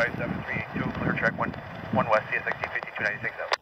25732, clear track 1, 1 west, CSXT 5296 out.